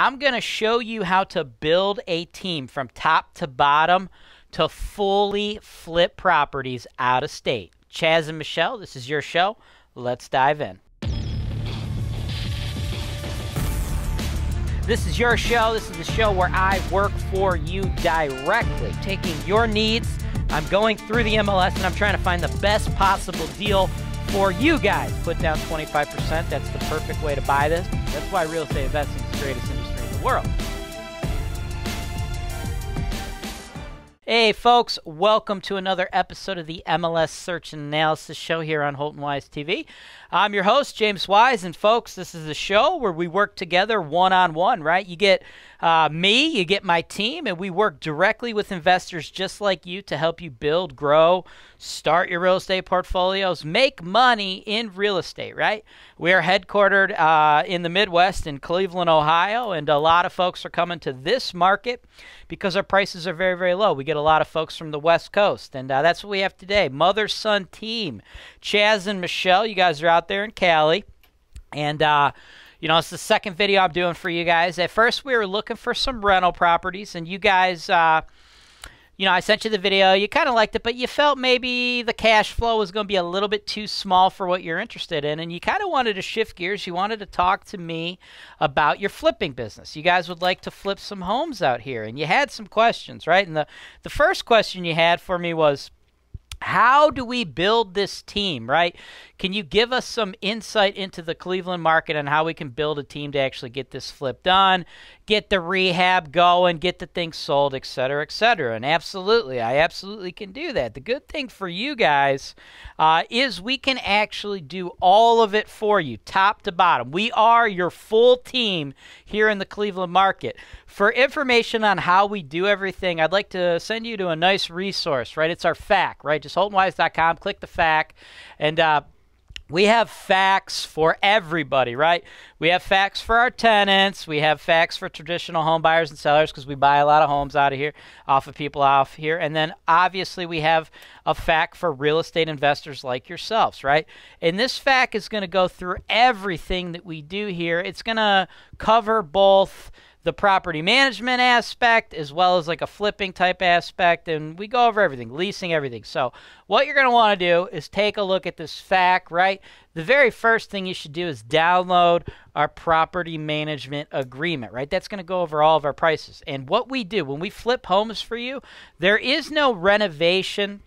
I'm going to show you how to build a team from top to bottom to fully flip properties out of state. Chaz and Michelle, this is your show. Let's dive in. This is your show. This is the show where I work for you directly, taking your needs. I'm going through the MLS and I'm trying to find the best possible deal for you guys. Put down 25%. That's the perfect way to buy this. That's why real estate investing is the greatest world. Hey, folks, welcome to another episode of the MLS Search and Analysis Show here on Holton Wise TV. I'm your host, James Wise, and folks, this is a show where we work together one on one, right? You get uh, me, you get my team, and we work directly with investors just like you to help you build, grow, start your real estate portfolios, make money in real estate, right? We are headquartered uh, in the Midwest in Cleveland, Ohio, and a lot of folks are coming to this market because our prices are very, very low. We get a lot of folks from the West Coast, and uh, that's what we have today. Mother son team. Chaz and Michelle, you guys are out there in Cali. And, uh, you know, it's the second video I'm doing for you guys. At first, we were looking for some rental properties, and you guys, uh, you know, I sent you the video. You kind of liked it, but you felt maybe the cash flow was going to be a little bit too small for what you're interested in. And you kind of wanted to shift gears. You wanted to talk to me about your flipping business. You guys would like to flip some homes out here. And you had some questions, right? And the, the first question you had for me was, how do we build this team, right? Can you give us some insight into the Cleveland market and how we can build a team to actually get this flip done, get the rehab going, get the thing sold, et cetera, et cetera? And absolutely, I absolutely can do that. The good thing for you guys uh, is we can actually do all of it for you, top to bottom. We are your full team here in the Cleveland market. For information on how we do everything, I'd like to send you to a nice resource, right? It's our FAQ, right? Just holtonwise.com, click the FAQ, and uh, we have FAQs for everybody, right? We have FAQs for our tenants. We have FAQs for traditional home buyers and sellers because we buy a lot of homes out of here, off of people off here. And then obviously we have a FAQ for real estate investors like yourselves, right? And this FAQ is going to go through everything that we do here. It's going to cover both the property management aspect as well as like a flipping type aspect and we go over everything leasing everything. So what you're going to want to do is take a look at this FAQ right? The very first thing you should do is download our property management agreement right? That's going to go over all of our prices. And what we do when we flip homes for you there is no renovation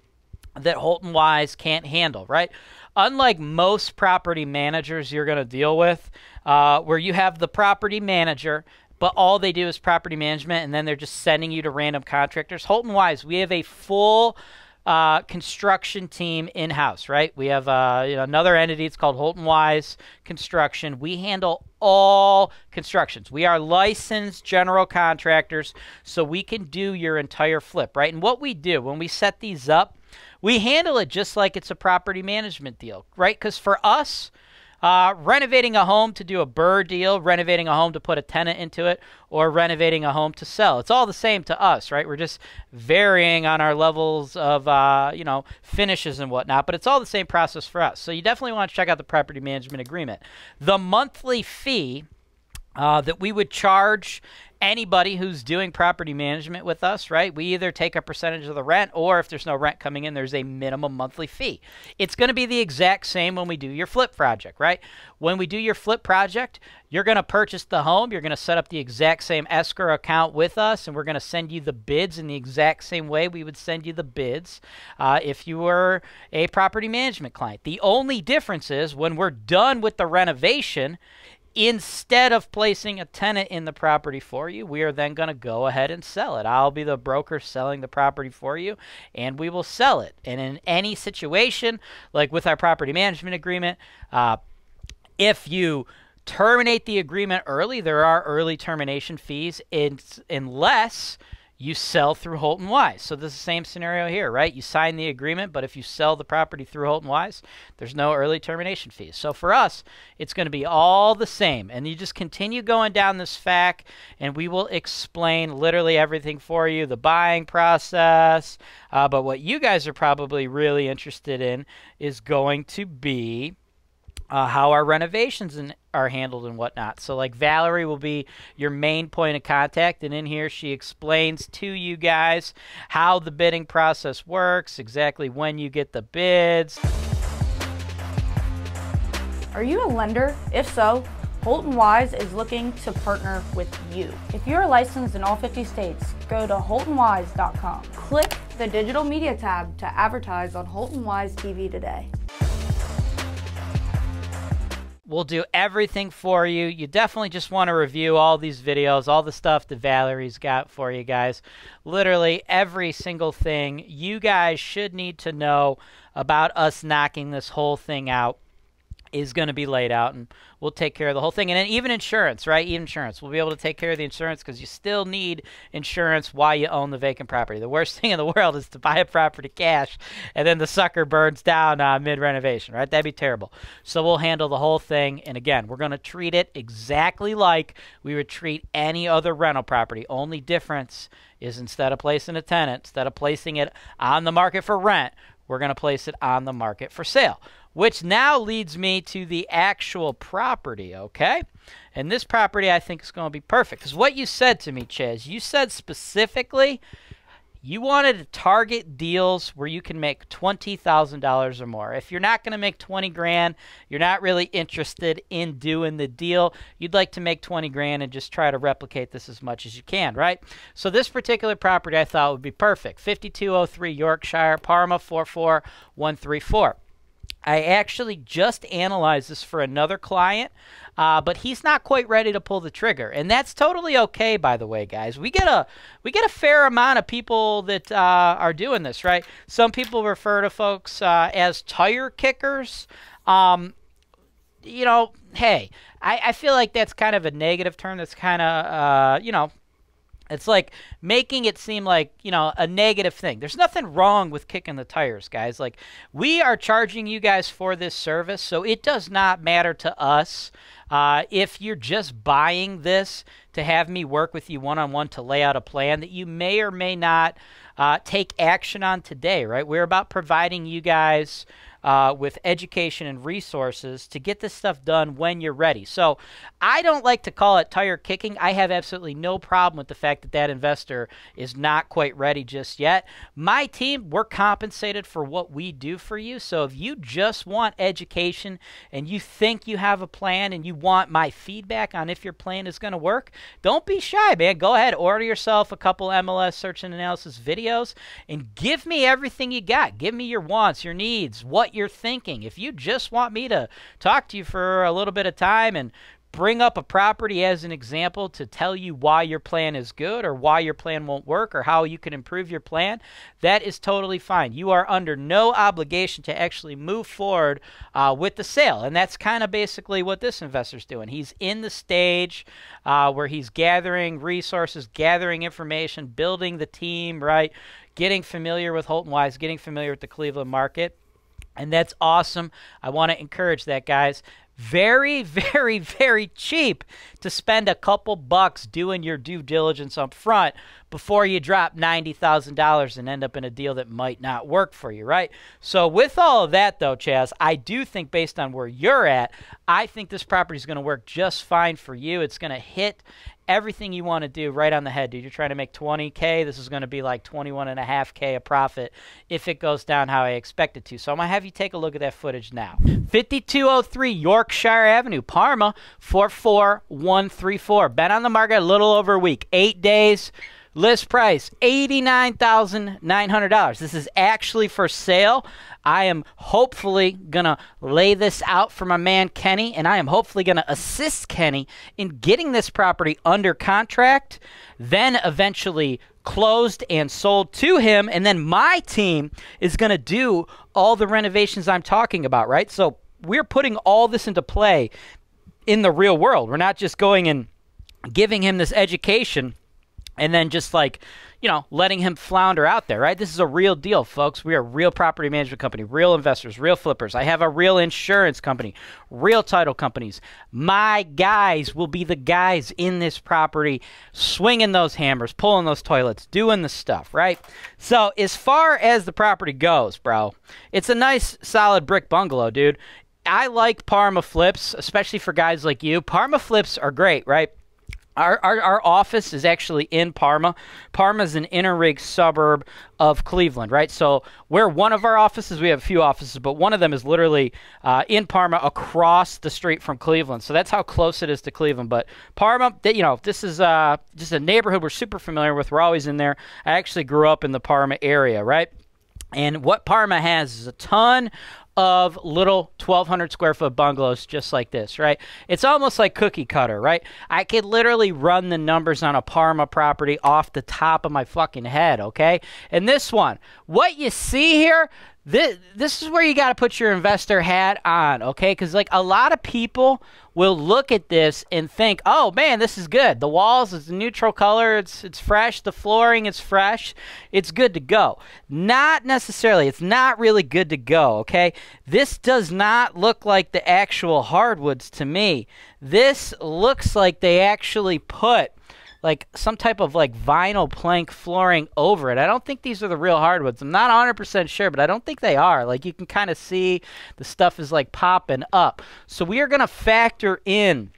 that holton wise can't handle right? Unlike most property managers you're going to deal with uh, where you have the property manager but all they do is property management and then they're just sending you to random contractors. Holton Wise, we have a full uh, construction team in house, right? We have uh, another entity. It's called Holton Wise Construction. We handle all constructions. We are licensed general contractors, so we can do your entire flip, right? And what we do when we set these up, we handle it just like it's a property management deal, right? Because for us, uh, renovating a home to do a BRRRR deal, renovating a home to put a tenant into it, or renovating a home to sell. It's all the same to us, right? We're just varying on our levels of, uh, you know, finishes and whatnot, but it's all the same process for us. So you definitely want to check out the property management agreement. The monthly fee uh, that we would charge anybody who's doing property management with us, right? We either take a percentage of the rent or if there's no rent coming in, there's a minimum monthly fee. It's going to be the exact same when we do your flip project, right? When we do your flip project, you're going to purchase the home, you're going to set up the exact same escrow account with us, and we're going to send you the bids in the exact same way we would send you the bids uh, if you were a property management client. The only difference is when we're done with the renovation, Instead of placing a tenant in the property for you, we are then going to go ahead and sell it. I'll be the broker selling the property for you, and we will sell it. And in any situation, like with our property management agreement, uh, if you terminate the agreement early, there are early termination fees, in, unless you sell through Holton Wise. So this is the same scenario here, right? You sign the agreement, but if you sell the property through Holton Wise, there's no early termination fees. So for us, it's going to be all the same. And you just continue going down this FAQ, and we will explain literally everything for you, the buying process. Uh, but what you guys are probably really interested in is going to be uh, how our renovations and are handled and whatnot. So, like, Valerie will be your main point of contact, and in here she explains to you guys how the bidding process works, exactly when you get the bids. Are you a lender? If so, Holton Wise is looking to partner with you. If you're licensed in all 50 states, go to holtonwise.com. Click the digital media tab to advertise on Holton Wise TV today. We'll do everything for you. You definitely just want to review all these videos, all the stuff that Valerie's got for you guys. Literally every single thing you guys should need to know about us knocking this whole thing out is going to be laid out, and we'll take care of the whole thing. And then even insurance, right? Even insurance, we'll be able to take care of the insurance because you still need insurance while you own the vacant property. The worst thing in the world is to buy a property cash and then the sucker burns down uh, mid renovation, right? That'd be terrible. So we'll handle the whole thing. And again, we're going to treat it exactly like we would treat any other rental property. Only difference is instead of placing a tenant, instead of placing it on the market for rent, we're going to place it on the market for sale which now leads me to the actual property, okay? And this property I think is going to be perfect. Because what you said to me, Chaz, you said specifically you wanted to target deals where you can make $20,000 or more. If you're not going to make 20 grand, you're not really interested in doing the deal. You'd like to make 20 grand and just try to replicate this as much as you can, right? So this particular property I thought would be perfect. 5203 Yorkshire, Parma 44134. I actually just analyzed this for another client, uh, but he's not quite ready to pull the trigger, and that's totally okay. By the way, guys, we get a we get a fair amount of people that uh, are doing this, right? Some people refer to folks uh, as tire kickers. Um, you know, hey, I, I feel like that's kind of a negative term. That's kind of uh, you know it's like making it seem like, you know, a negative thing. There's nothing wrong with kicking the tires, guys. Like, we are charging you guys for this service, so it does not matter to us uh, if you're just buying this to have me work with you one on one to lay out a plan that you may or may not uh, take action on today, right? We're about providing you guys uh, with education and resources to get this stuff done when you're ready. So I don't like to call it tire kicking. I have absolutely no problem with the fact that that investor is not quite ready just yet. My team, we're compensated for what we do for you. So if you just want education and you think you have a plan and you want my feedback on if your plan is going to work, don't be shy, man. Go ahead, order yourself a couple MLS search and analysis videos and give me everything you got. Give me your wants, your needs, what you're thinking. If you just want me to talk to you for a little bit of time and bring up a property as an example to tell you why your plan is good or why your plan won't work or how you can improve your plan, that is totally fine. You are under no obligation to actually move forward uh, with the sale. And that's kind of basically what this investor's doing. He's in the stage uh, where he's gathering resources, gathering information, building the team, right? Getting familiar with Holton Wise, getting familiar with the Cleveland market. And that's awesome. I want to encourage that, guys. Very, very, very cheap to spend a couple bucks doing your due diligence up front before you drop $90,000 and end up in a deal that might not work for you, right? So, with all of that, though, Chaz, I do think based on where you're at, I think this property is going to work just fine for you. It's going to hit everything you want to do right on the head, dude. You're trying to make 20K. This is going to be like 21.5K a profit if it goes down how I expect it to. So I'm going to have you take a look at that footage now. 5203 Yorkshire Avenue, Parma, 44134. Been on the market a little over a week. Eight days. List price $89,900. This is actually for sale. I am hopefully going to lay this out for my man Kenny, and I am hopefully going to assist Kenny in getting this property under contract, then eventually closed and sold to him. And then my team is going to do all the renovations I'm talking about, right? So we're putting all this into play in the real world. We're not just going and giving him this education and then just like you know letting him flounder out there right? This is a real deal folks. We are a real property management company real investors real flippers. I have a real insurance company real title companies. My guys will be the guys in this property swinging those hammers pulling those toilets doing the stuff right? So as far as the property goes bro it's a nice solid brick bungalow dude. I like Parma flips, especially for guys like you. Parma flips are great, right? Our, our, our, office is actually in Parma. Parma is an inner ring suburb of Cleveland, right? So, where one of our offices, we have a few offices, but one of them is literally uh, in Parma across the street from Cleveland. So, that's how close it is to Cleveland. But Parma, you know, this is uh, just a neighborhood we're super familiar with. We're always in there. I actually grew up in the Parma area, right? And what Parma has is a ton of little 1200 square foot bungalows just like this, right? It's almost like cookie cutter, right? I could literally run the numbers on a Parma property off the top of my fucking head, okay? And this one, what you see here, this, this is where you got to put your investor hat on, okay? Because, like, a lot of people will look at this and think, oh man, this is good. The walls is a neutral color, it's it's fresh, the flooring is fresh, it's good to go. Not necessarily, it's not really good to go, okay? This does not look like the actual hardwoods to me. This looks like they actually put like some type of like vinyl plank flooring over it. I don't think these are the real hardwoods. I'm not 100% sure, but I don't think they are. Like you can kind of see the stuff is like popping up. So we are going to factor in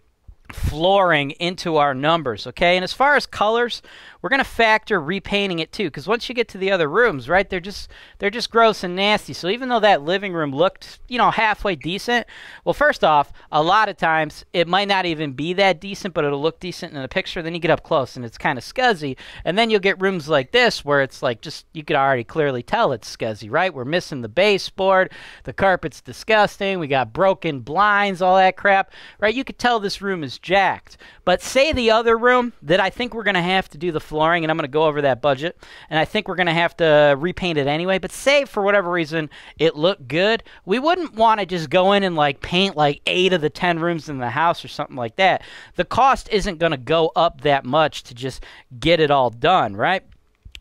flooring into our numbers, okay? And as far as colors, we're going to factor repainting it too because once you get to the other rooms, right? They're just they're just gross and nasty. So even though that living room looked, you know, halfway decent, well, first off, a lot of times it might not even be that decent, but it'll look decent in a picture. Then you get up close and it's kind of scuzzy. And then you'll get rooms like this where it's like just you could already clearly tell it's scuzzy, right? We're missing the baseboard, the carpet's disgusting, we got broken blinds, all that crap, right? You could tell this room is jacked. But say the other room that I think we're going to have to do the flooring, and I'm going to go over that budget, and I think we're going to have to repaint it anyway. But say for whatever reason it looked good, we wouldn't want to just go in and like paint like eight of the ten rooms in the house or something like that. The cost isn't going to go up that much to just get it all done, right?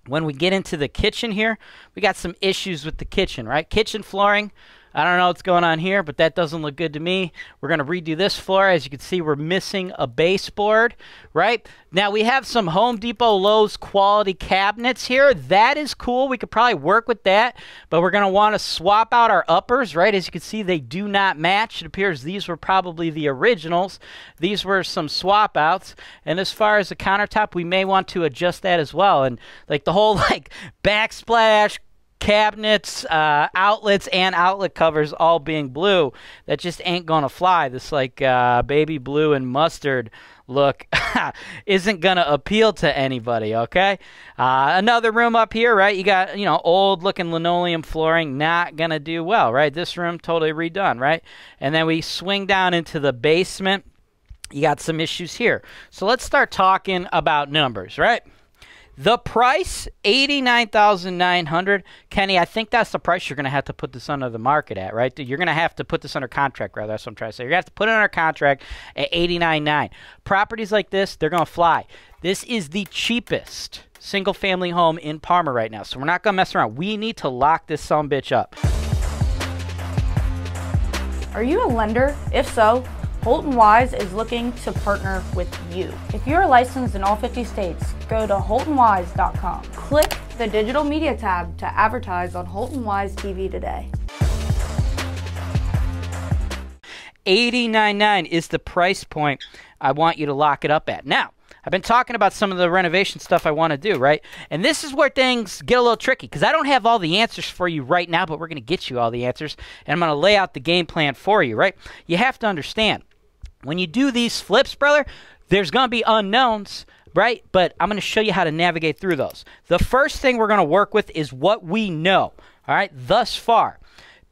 When we get into the kitchen here, we got some issues with the kitchen, right? Kitchen flooring I don't know what's going on here, but that doesn't look good to me. We're going to redo this floor. As you can see, we're missing a baseboard, right? Now, we have some Home Depot Lowe's quality cabinets here. That is cool. We could probably work with that, but we're going to want to swap out our uppers, right? As you can see, they do not match. It appears these were probably the originals. These were some swap outs. And as far as the countertop, we may want to adjust that as well. And like the whole like backsplash cabinets, uh, outlets, and outlet covers all being blue. That just ain't gonna fly. This like uh, baby blue and mustard look isn't gonna appeal to anybody. Okay, uh, another room up here, right? You got you know old looking linoleum flooring, not gonna do well, right? This room totally redone, right? And then we swing down into the basement. You got some issues here. So let's start talking about numbers, right? The price, eighty-nine thousand nine hundred. Kenny, I think that's the price you're going to have to put this under the market at, right? You're going to have to put this under contract, rather. That's what I'm trying to say. You're going to have to put it under contract at eighty-nine nine. Properties like this, they're going to fly. This is the cheapest single-family home in Parma right now, so we're not going to mess around. We need to lock this some bitch up. Are you a lender? If so Holton Wise is looking to partner with you. If you're licensed in all 50 states, go to holtonwise.com. Click the digital media tab to advertise on Holton Wise TV today. 899 is the price point I want you to lock it up at. Now, I've been talking about some of the renovation stuff I want to do, right? And this is where things get a little tricky because I don't have all the answers for you right now, but we're going to get you all the answers and I'm going to lay out the game plan for you, right? You have to understand when you do these flips, brother, there's going to be unknowns, right? But I'm going to show you how to navigate through those. The first thing we're going to work with is what we know, all right, thus far.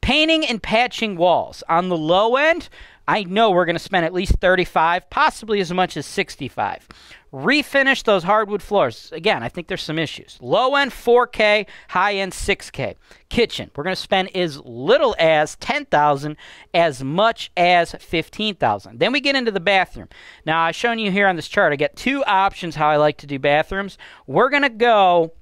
Painting and patching walls. On the low end, I know we're going to spend at least 35, possibly as much as 65. Refinish those hardwood floors. Again, I think there's some issues. Low end 4K, high end 6K. Kitchen. We're going to spend as little as 10,000 as much as 15,000. Then we get into the bathroom. Now, I've shown you here on this chart. I get two options how I like to do bathrooms. We're going to go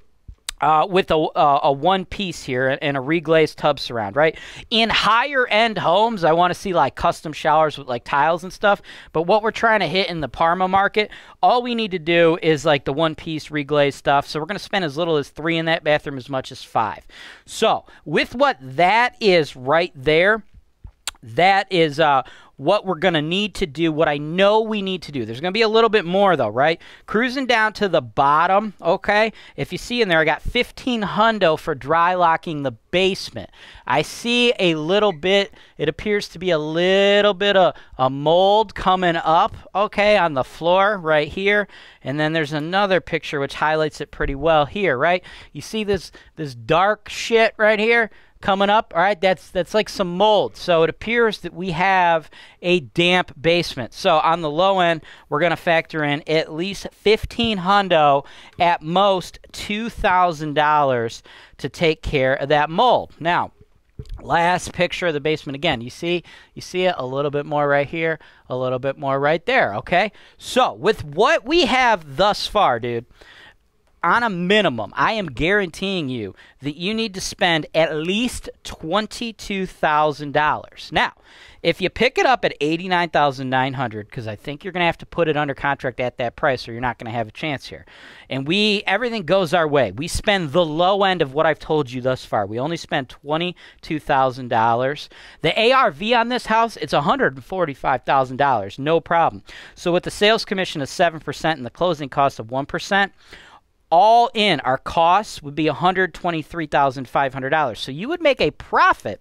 uh, with a, uh, a one piece here and a reglazed tub surround, right? In higher end homes, I want to see like custom showers with like tiles and stuff. But what we're trying to hit in the Parma market, all we need to do is like the one piece reglazed stuff. So we're going to spend as little as three in that bathroom as much as five. So with what that is right there, that is uh, what we're going to need to do, what I know we need to do. There's going to be a little bit more, though, right? Cruising down to the bottom, okay? If you see in there, I got 15 hundo for dry locking the basement. I see a little bit, it appears to be a little bit of a mold coming up, okay, on the floor right here. And then there's another picture which highlights it pretty well here, right? You see this, this dark shit right here? Coming up. All right, that's that's like some mold. So it appears that we have a damp basement. So on the low end, we're going to factor in at least 15 hundo, at most $2,000 to take care of that mold. Now, last picture of the basement again you see you see it a little bit more right here a little bit more right there okay so with what we have thus far dude on a minimum, I am guaranteeing you that you need to spend at least $22,000. Now, if you pick it up at 89,900 because I think you're going to have to put it under contract at that price or you're not going to have a chance here. And we everything goes our way. We spend the low end of what I've told you thus far. We only spent $22,000. The ARV on this house, it's $145,000, no problem. So with the sales commission of 7% and the closing cost of 1%, all in, our costs would be $123,500. So you would make a profit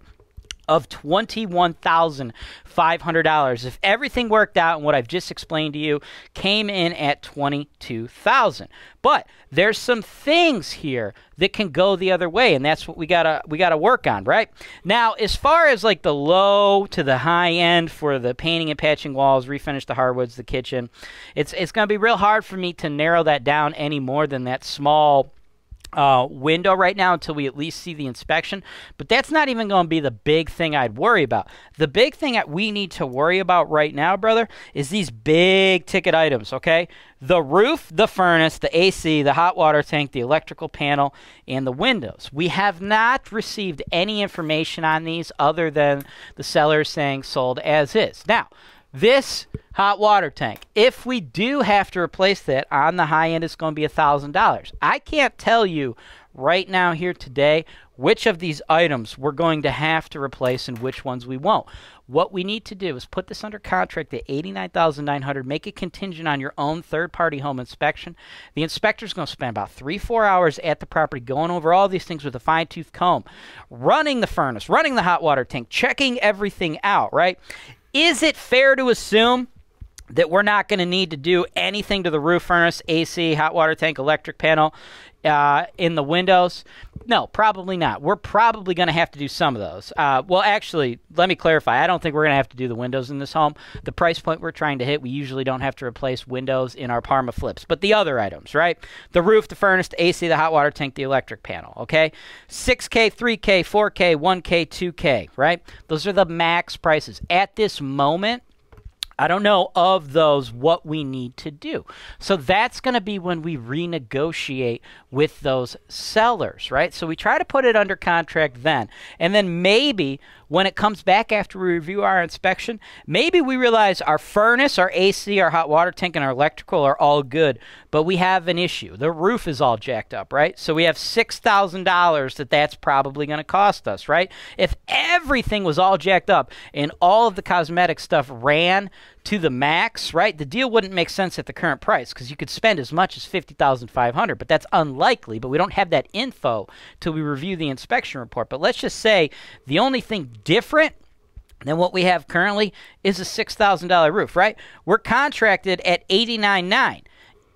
of $21,500 if everything worked out and what I've just explained to you came in at 22,000. But there's some things here that can go the other way and that's what we got to we got to work on, right? Now, as far as like the low to the high end for the painting and patching walls, refinish the hardwoods, the kitchen, it's it's going to be real hard for me to narrow that down any more than that small uh, window right now until we at least see the inspection. But that's not even going to be the big thing I'd worry about. The big thing that we need to worry about right now, brother, is these big ticket items, okay? The roof, the furnace, the AC, the hot water tank, the electrical panel, and the windows. We have not received any information on these other than the seller saying sold as is. Now, this hot water tank, if we do have to replace that on the high end, it's going to be $1,000. I can't tell you right now, here today, which of these items we're going to have to replace and which ones we won't. What we need to do is put this under contract at 89900 make it contingent on your own third-party home inspection. The inspector's going to spend about three, four hours at the property going over all these things with a fine-tooth comb, running the furnace, running the hot water tank, checking everything out, right? Is it fair to assume that we're not going to need to do anything to the roof furnace, AC, hot water tank, electric panel uh, in the windows? No, probably not. We're probably going to have to do some of those. Uh, well, actually, let me clarify. I don't think we're going to have to do the windows in this home. The price point we're trying to hit, we usually don't have to replace windows in our Parma flips. But the other items, right? The roof, the furnace, the AC, the hot water tank, the electric panel, okay? 6K, 3K, 4K, 1K, 2K, right? Those are the max prices. At this moment, I don't know of those what we need to do. So that's going to be when we renegotiate with those sellers, right? So we try to put it under contract then. And then maybe when it comes back after we review our inspection, maybe we realize our furnace, our AC, our hot water tank, and our electrical are all good, but we have an issue. The roof is all jacked up, right? So we have $6,000 that that's probably going to cost us, right? If everything was all jacked up and all of the cosmetic stuff ran to the max, right? The deal wouldn't make sense at the current price because you could spend as much as 50,500, but that's unlikely, but we don't have that info till we review the inspection report. But let's just say the only thing different than what we have currently is a $6,000 roof, right? We're contracted at 89.9.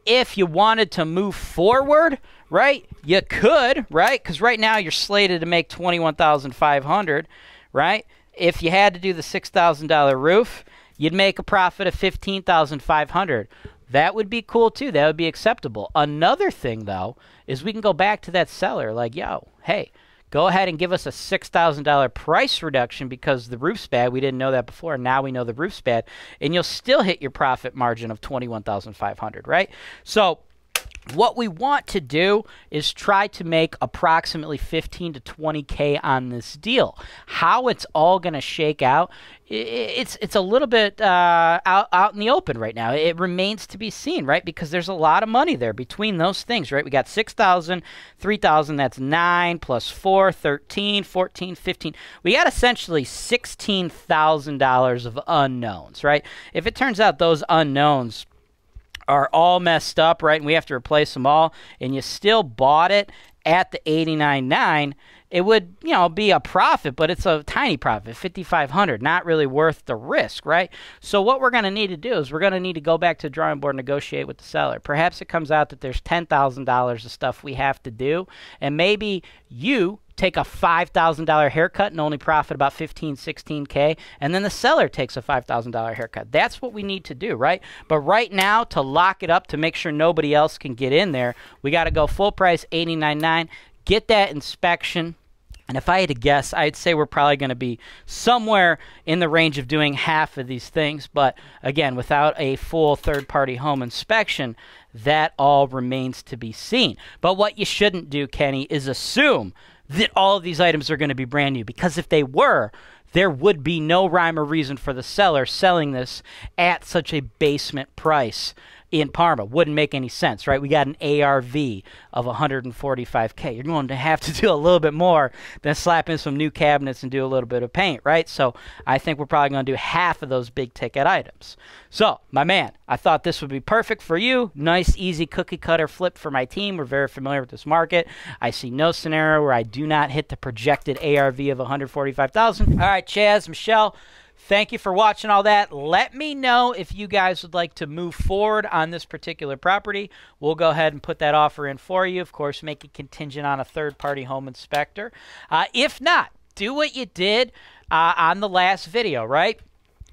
If you wanted to move forward, right? You could, right? Cuz right now you're slated to make 21,500, right? If you had to do the $6,000 roof, you'd make a profit of 15,500. That would be cool too. That would be acceptable. Another thing though is we can go back to that seller like, "Yo, hey, go ahead and give us a $6,000 price reduction because the roof's bad. We didn't know that before. Now we know the roof's bad. And you'll still hit your profit margin of 21,500, right? So what we want to do is try to make approximately 15 to 20k on this deal. How it's all going to shake out, it's it's a little bit uh, out out in the open right now. It remains to be seen, right? Because there's a lot of money there between those things, right? We got 6,000, 3,000, that's 9 plus 4, 13, 14, 15. We got essentially $16,000 of unknowns, right? If it turns out those unknowns are all messed up, right? And we have to replace them all, and you still bought it at the 89.9, it would, you know, be a profit, but it's a tiny profit, 5500, not really worth the risk, right? So what we're going to need to do is we're going to need to go back to the drawing board and negotiate with the seller. Perhaps it comes out that there's $10,000 of stuff we have to do, and maybe you take a $5,000 haircut and only profit about 15, 16K, and then the seller takes a $5,000 haircut. That's what we need to do, right? But right now, to lock it up, to make sure nobody else can get in there, we got to go full price, 89.9, get that inspection. And if I had to guess, I'd say we're probably going to be somewhere in the range of doing half of these things. But again, without a full third party home inspection, that all remains to be seen. But what you shouldn't do, Kenny, is assume that all of these items are going to be brand new. Because if they were, there would be no rhyme or reason for the seller selling this at such a basement price in Parma. Wouldn't make any sense, right? We got an ARV of 145K. You're going to have to do a little bit more than slap in some new cabinets and do a little bit of paint, right? So I think we're probably going to do half of those big ticket items. So, my man, I thought this would be perfect for you. Nice, easy cookie cutter flip for my team. We're very familiar with this market. I see no scenario where I do not hit the projected ARV of 145,000. All right, Chaz, Michelle. Thank you for watching all that. Let me know if you guys would like to move forward on this particular property. We'll go ahead and put that offer in for you. Of course, make it contingent on a third party home inspector. Uh, if not, do what you did uh, on the last video, right?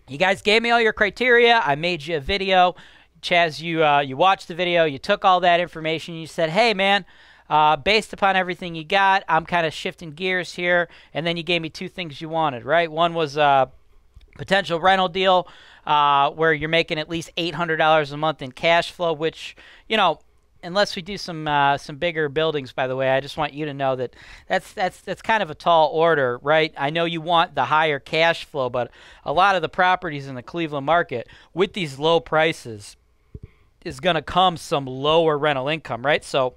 You guys gave me all your criteria. I made you a video. Chaz, you, uh, you watched the video, you took all that information, you said, hey, man, uh, based upon everything you got, I'm kind of shifting gears here. And then you gave me two things you wanted, right? One was uh, potential rental deal uh, where you're making at least $800 a month in cash flow, which, you know, unless we do some uh, some bigger buildings, by the way, I just want you to know that that's that's that's kind of a tall order, right? I know you want the higher cash flow, but a lot of the properties in the Cleveland market with these low prices is going to come some lower rental income, right? So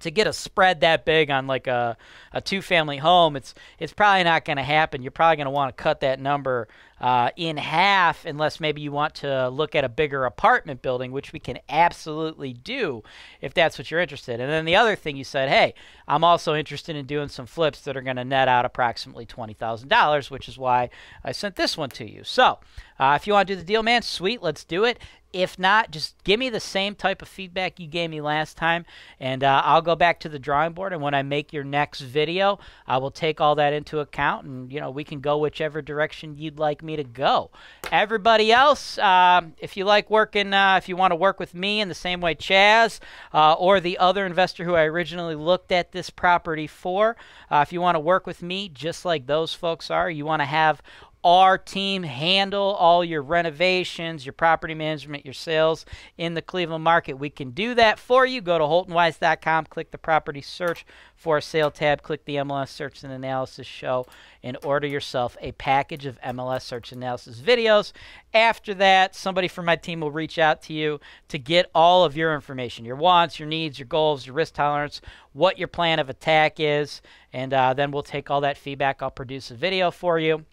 to get a spread that big on like a, a two family home, it's it's probably not going to happen. You're probably going to want to cut that number uh, in half unless maybe you want to look at a bigger apartment building, which we can absolutely do if that's what you're interested in. And then the other thing you said, hey, I'm also interested in doing some flips that are going to net out approximately $20,000, which is why I sent this one to you. So uh, if you want to do the deal, man, sweet, let's do it. If not, just give me the same type of feedback you gave me last time, and uh, I'll go back to the drawing board. And when I make your next video, I will take all that into account, and you know we can go whichever direction you'd like me to go. Everybody else, uh, if you like working, uh, if you want to work with me in the same way Chaz uh, or the other investor who I originally looked at this property for, uh, if you want to work with me just like those folks are, you want to have our team handle all your renovations, your property management, your sales in the Cleveland market. We can do that for you. Go to holtonwise.com, click the property search for a sale tab, click the MLS search and analysis show, and order yourself a package of MLS search analysis videos. After that, somebody from my team will reach out to you to get all of your information your wants, your needs, your goals, your risk tolerance, what your plan of attack is, and uh, then we'll take all that feedback. I'll produce a video for you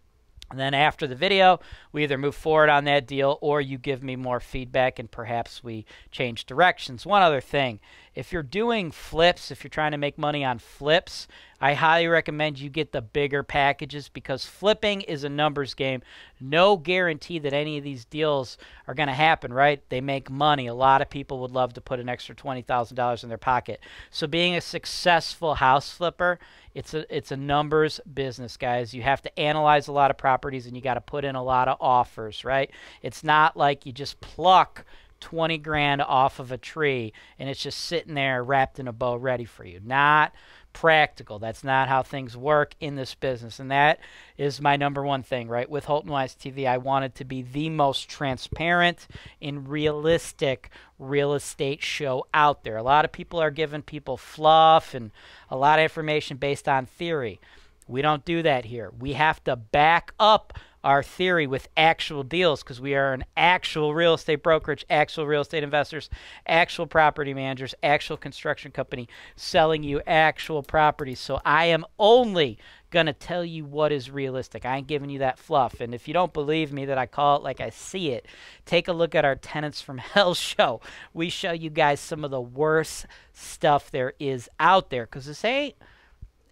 and then after the video, we either move forward on that deal or you give me more feedback and perhaps we change directions. One other thing if you're doing flips, if you're trying to make money on flips, I highly recommend you get the bigger packages because flipping is a numbers game. No guarantee that any of these deals are going to happen, right? They make money. A lot of people would love to put an extra $20,000 in their pocket. So being a successful house flipper, it's a it's a numbers business, guys. You have to analyze a lot of properties and you got to put in a lot of offers, right? It's not like you just pluck 20 grand off of a tree and it's just sitting there wrapped in a bow ready for you. Not practical. That's not how things work in this business. And that is my number one thing, right? With Holton Wise TV, I wanted to be the most transparent and realistic real estate show out there. A lot of people are giving people fluff and a lot of information based on theory. We don't do that here. We have to back up our theory with actual deals because we are an actual real estate brokerage, actual real estate investors, actual property managers, actual construction company selling you actual properties. So I am only going to tell you what is realistic. I ain't giving you that fluff. And if you don't believe me that I call it like I see it, take a look at our Tenants from Hell show. We show you guys some of the worst stuff there is out there because this ain't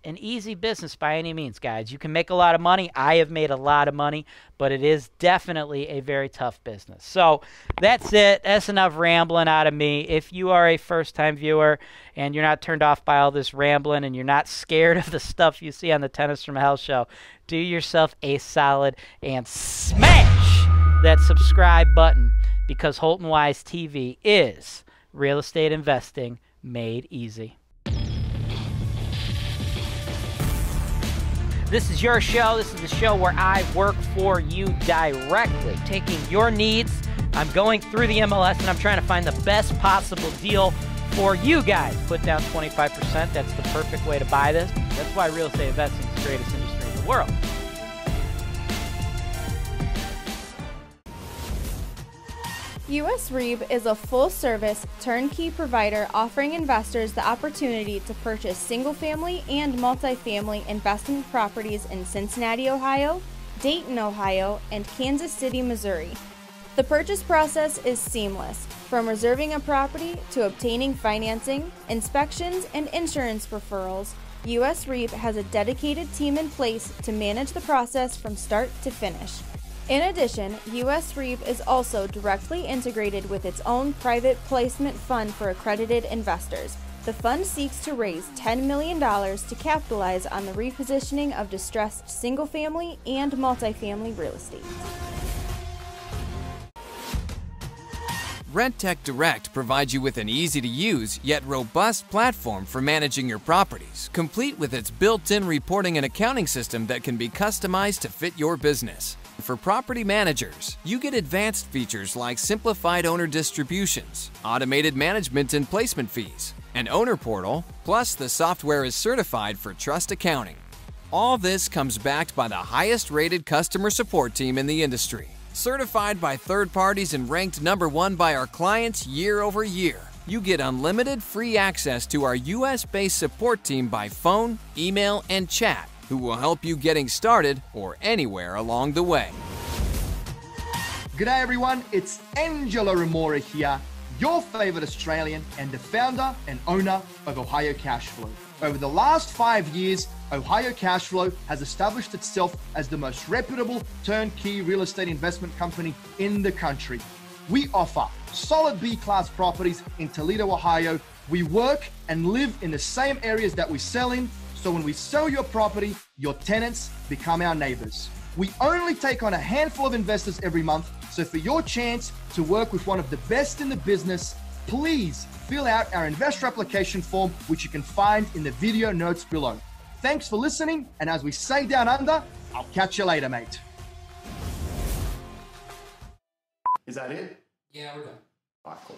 an easy business by any means, guys. You can make a lot of money. I have made a lot of money, but it is definitely a very tough business. So that's it. That's enough rambling out of me. If you are a first time viewer and you're not turned off by all this rambling and you're not scared of the stuff you see on the Tenants from Hell show, do yourself a solid and smash that subscribe button because Holton Wise TV is real estate investing made easy. This is your show. This is the show where I work for you directly, taking your needs. I'm going through the MLS and I'm trying to find the best possible deal for you guys. Put down 25%. That's the perfect way to buy this. That's why real estate investing is the greatest industry in the world. US REIB is a full service, turnkey provider offering investors the opportunity to purchase single family and multifamily investment properties in Cincinnati, Ohio, Dayton, Ohio, and Kansas City, Missouri. The purchase process is seamless, from reserving a property to obtaining financing, inspections, and insurance referrals. US REIB has a dedicated team in place to manage the process from start to finish. In addition, US REIB is also directly integrated with its own private placement fund for accredited investors. The fund seeks to raise $10 million to capitalize on the repositioning of distressed single family and multifamily real estate. Rentec Direct provides you with an easy to use yet robust platform for managing your properties, complete with its built in reporting and accounting system that can be customized to fit your business. For property managers, you get advanced features like simplified owner distributions, automated management and placement fees, an owner portal, plus the software is certified for trust accounting. All this comes backed by the highest rated customer support team in the industry, certified by third parties and ranked number one by our clients year over year. You get unlimited free access to our US based support team by phone, email, and chat who will help you getting started or anywhere along the way. G'day everyone, it's Angela Remora here, your favorite Australian and the founder and owner of Ohio Cashflow. Over the last five years, Ohio Cashflow has established itself as the most reputable turnkey real estate investment company in the country. We offer solid B class properties in Toledo, Ohio. We work and live in the same areas that we sell in so when we sell your property, your tenants become our neighbors. We only take on a handful of investors every month. So for your chance to work with one of the best in the business, please fill out our investor application form, which you can find in the video notes below. Thanks for listening. And as we say down under, I'll catch you later, mate. Is that it? Yeah, we're done. All right, cool.